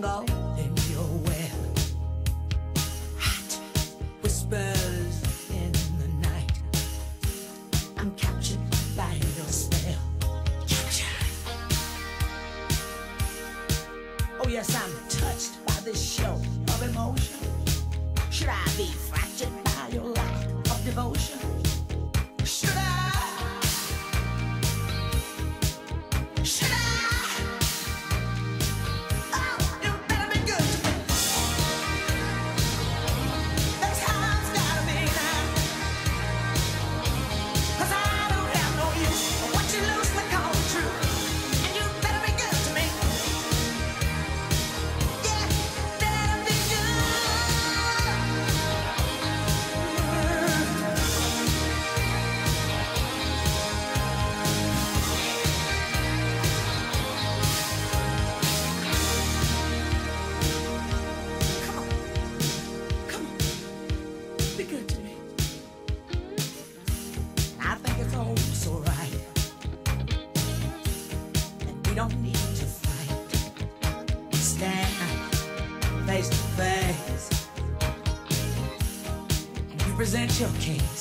tango, then you're well. Hot whispers in the night. I'm captured by your spell. Captured. Oh yes, I'm touched by this show of emotion. Should I be fractured by your lack of devotion? Don't need to fight. Stand face to face. And you present your case.